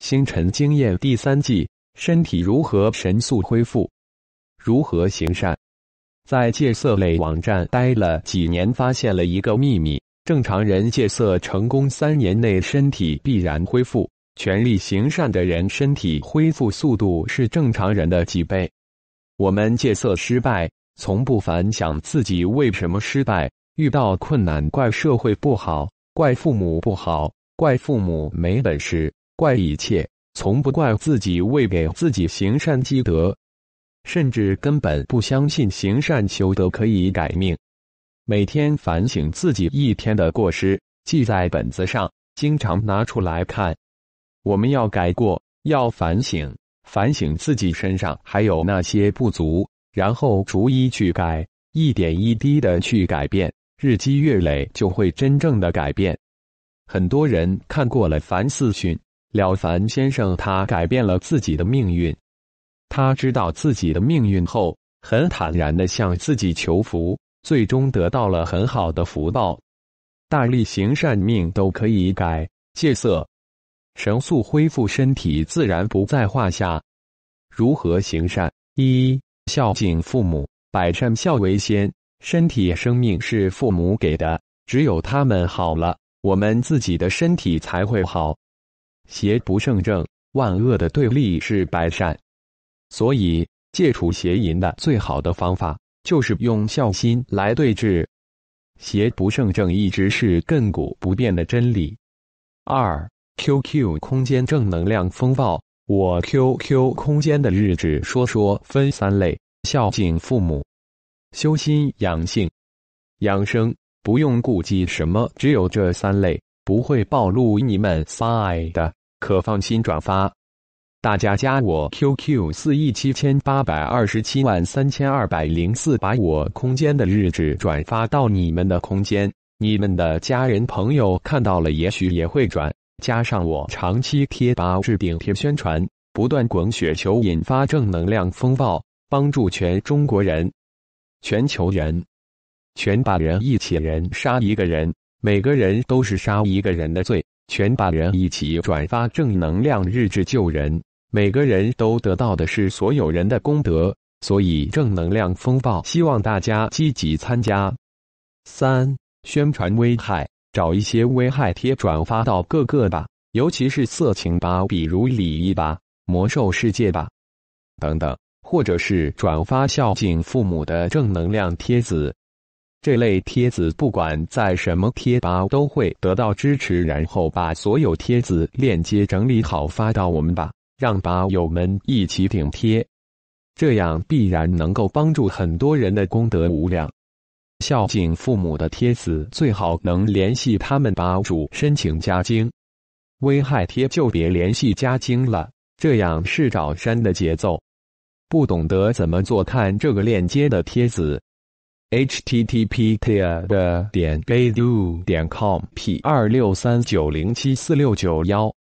星辰经验第三季：身体如何神速恢复？如何行善？在戒色类网站待了几年，发现了一个秘密：正常人戒色成功三年内身体必然恢复，全力行善的人身体恢复速度是正常人的几倍。我们戒色失败，从不反想自己为什么失败，遇到困难怪社会不好，怪父母不好，怪父母没本事，怪一切，从不怪自己未给自己行善积德，甚至根本不相信行善修德可以改命。每天反省自己一天的过失，记在本子上，经常拿出来看。我们要改过，要反省。反省自己身上还有那些不足，然后逐一去改，一点一滴的去改变，日积月累就会真正的改变。很多人看过了樊四训，了凡先生他改变了自己的命运，他知道自己的命运后，很坦然的向自己求福，最终得到了很好的福报。大力行善命都可以改，戒色。神速恢复身体，自然不在话下。如何行善？一孝敬父母，百善孝为先。身体生命是父母给的，只有他们好了，我们自己的身体才会好。邪不胜正，万恶的对立是百善，所以戒除邪淫的最好的方法就是用孝心来对峙。邪不胜正一直是亘古不变的真理。二。QQ 空间正能量风暴，我 QQ 空间的日志说说分三类：孝敬父母、修心养性、养生。不用顾忌什么，只有这三类，不会暴露你们 side 的，可放心转发。大家加我 QQ 四亿七千八百二十七万三千二百零四，把我空间的日志转发到你们的空间，你们的家人朋友看到了，也许也会转。加上我长期贴吧置顶贴宣传，不断滚雪球，引发正能量风暴，帮助全中国人、全球人、全把人一起人杀一个人，每个人都是杀一个人的罪。全把人一起转发正能量日志救人，每个人都得到的是所有人的功德。所以正能量风暴，希望大家积极参加。三、宣传危害。找一些危害贴转发到各个吧，尤其是色情吧，比如礼仪吧、魔兽世界吧等等，或者是转发孝敬父母的正能量贴子。这类帖子不管在什么贴吧都会得到支持。然后把所有帖子链接整理好发到我们吧，让吧友们一起顶贴，这样必然能够帮助很多人的功德无量。孝敬父母的帖子最好能联系他们吧主申请加精，危害贴就别联系加精了，这样是找山的节奏。不懂得怎么做，看这个链接的帖子：http: 的点 gadu 点 com p 二六三九零七四六九幺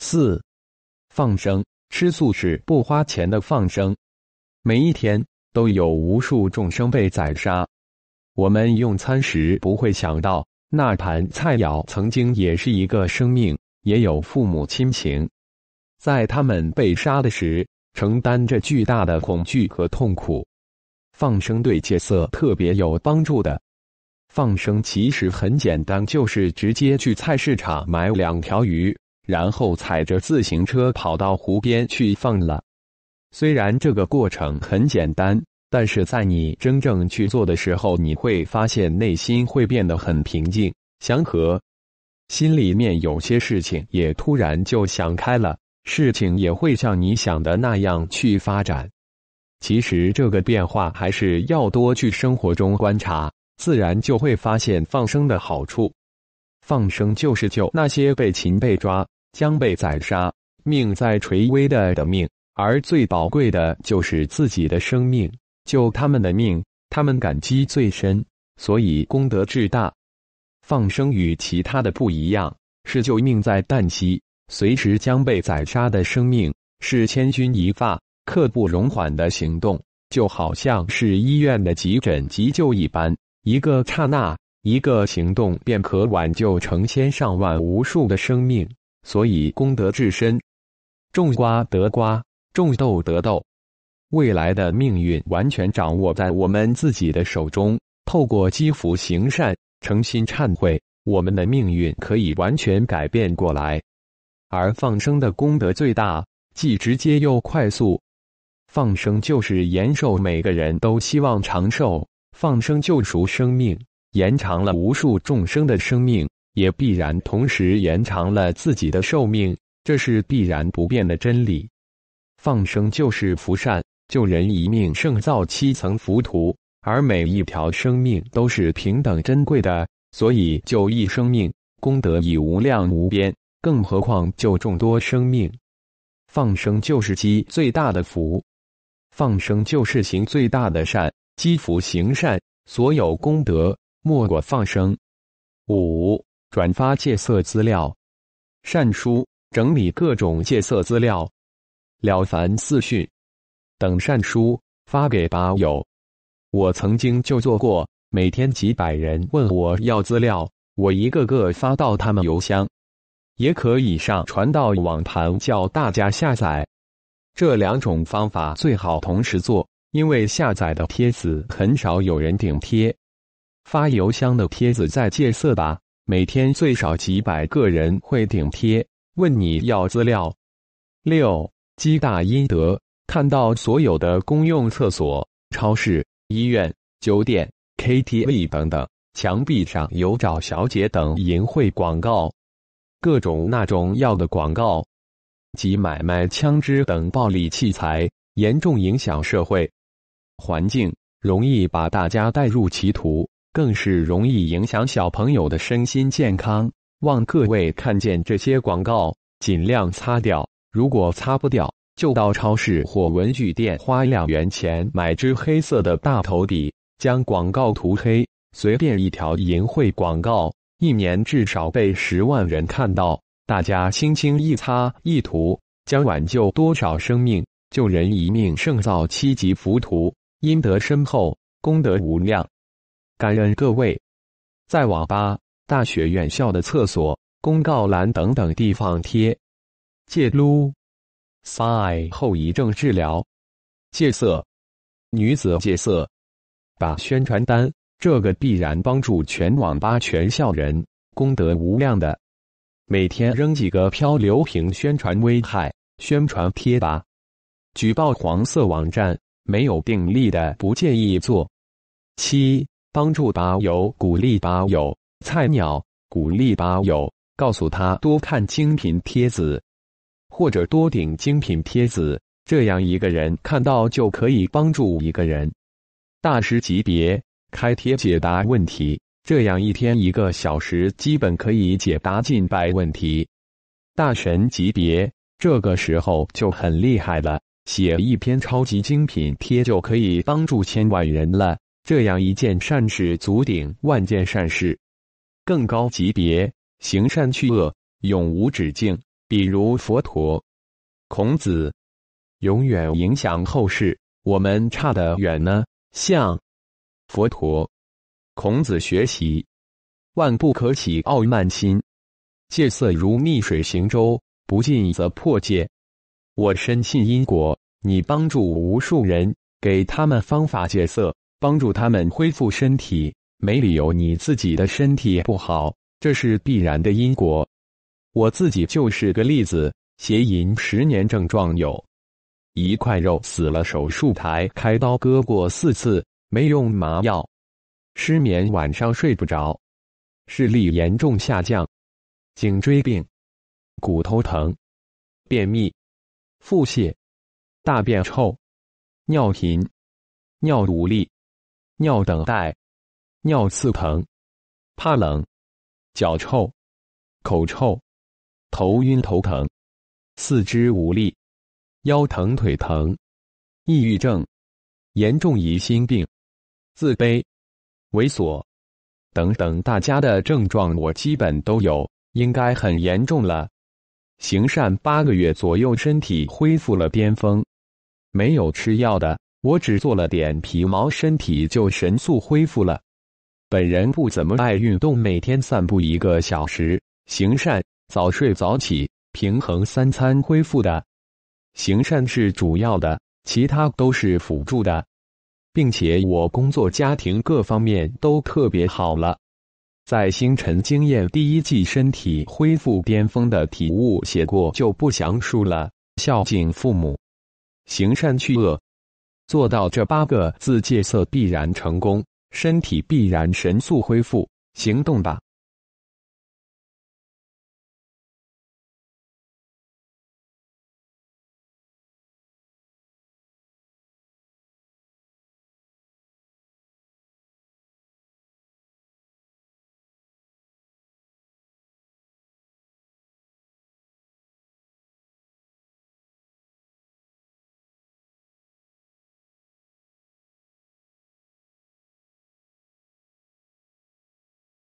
四。放生吃素是不花钱的放生，每一天都有无数众生被宰杀。我们用餐时不会想到，那盘菜肴曾经也是一个生命，也有父母亲情，在他们被杀的时，承担着巨大的恐惧和痛苦。放生对戒色特别有帮助的。放生其实很简单，就是直接去菜市场买两条鱼，然后踩着自行车跑到湖边去放了。虽然这个过程很简单。但是在你真正去做的时候，你会发现内心会变得很平静、祥和，心里面有些事情也突然就想开了，事情也会像你想的那样去发展。其实这个变化还是要多去生活中观察，自然就会发现放生的好处。放生就是救那些被擒、被抓、将被宰杀、命在垂危的的命，而最宝贵的就是自己的生命。救他们的命，他们感激最深，所以功德至大。放生与其他的不一样，是救命在旦夕，随时将被宰杀的生命，是千钧一发、刻不容缓的行动，就好像是医院的急诊急救一般，一个刹那，一个行动便可挽救成千上万、无数的生命，所以功德至深。种瓜得瓜，种豆得豆。未来的命运完全掌握在我们自己的手中。透过积福行善、诚心忏悔，我们的命运可以完全改变过来。而放生的功德最大，既直接又快速。放生就是延寿，每个人都希望长寿。放生救赎生命，延长了无数众生的生命，也必然同时延长了自己的寿命。这是必然不变的真理。放生就是福善，救人一命胜造七层浮屠，而每一条生命都是平等珍贵的，所以救一生命功德已无量无边，更何况救众多生命？放生就是积最大的福，放生就是行最大的善，积福行善，所有功德莫过放生。五、转发戒色资料，善书。整理各种戒色资料，了凡四训等善书发给吧友。我曾经就做过，每天几百人问我要资料，我一个个发到他们邮箱，也可以上传到网盘叫大家下载。这两种方法最好同时做，因为下载的帖子很少有人顶贴，发邮箱的帖子在戒色吧，每天最少几百个人会顶贴。问你要资料。六积大阴德，看到所有的公用厕所、超市、医院、酒店、KTV 等等墙壁上有找小姐等淫秽广告，各种那种药的广告，及买卖枪支等暴力器材，严重影响社会环境，容易把大家带入歧途，更是容易影响小朋友的身心健康。望各位看见这些广告，尽量擦掉。如果擦不掉，就到超市或文具店花两元钱买支黑色的大头笔，将广告涂黑。随便一条淫秽广告，一年至少被十万人看到。大家轻轻一擦一涂，将挽救多少生命？救人一命胜造七级浮屠，阴德深厚，功德无量。感恩各位，在网吧。大学院校的厕所、公告栏等等地方贴戒撸塞后遗症治疗戒色女子戒色把宣传单，这个必然帮助全网吧全校人功德无量的。每天扔几个漂流瓶宣传危害宣传贴吧，举报黄色网站没有病例的不建议做。七帮助吧友鼓励吧友。菜鸟鼓励吧友，告诉他多看精品帖子，或者多顶精品帖子，这样一个人看到就可以帮助一个人。大师级别开贴解答问题，这样一天一个小时，基本可以解答近百问题。大神级别这个时候就很厉害了，写一篇超级精品贴就可以帮助千万人了。这样一件善事，足顶万件善事。更高级别行善去恶，永无止境。比如佛陀、孔子，永远影响后世。我们差得远呢。像佛陀、孔子学习，万不可起傲慢心。戒色如逆水行舟，不进则破戒。我深信因果，你帮助无数人，给他们方法戒色，帮助他们恢复身体。没理由你自己的身体不好，这是必然的因果。我自己就是个例子，邪淫十年症状有：一块肉死了，手术台开刀割过四次，没用麻药；失眠，晚上睡不着；视力严重下降；颈椎病；骨头疼；便秘；腹泻；大便臭；尿频；尿无力；尿等待。尿刺疼，怕冷，脚臭，口臭，头晕头疼，四肢无力，腰疼腿疼，抑郁症，严重疑心病，自卑，猥琐，等等，大家的症状我基本都有，应该很严重了。行善八个月左右，身体恢复了巅峰，没有吃药的，我只做了点皮毛，身体就神速恢复了。本人不怎么爱运动，每天散步一个小时，行善，早睡早起，平衡三餐恢复的。行善是主要的，其他都是辅助的，并且我工作、家庭各方面都特别好了。在星辰经验第一季身体恢复巅峰的体悟写过，就不详述了。孝敬父母，行善去恶，做到这八个字，戒色必然成功，身体必然神速恢复。行动吧！